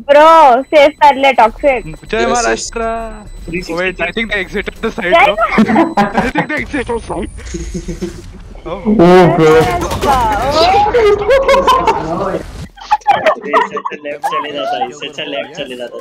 Bro, save कर ले toxic. जय Yes, Maharashtra wait I think they exited the site bro I think they exited the site oh इससे left चले जाता इससे अच्छा चले जाता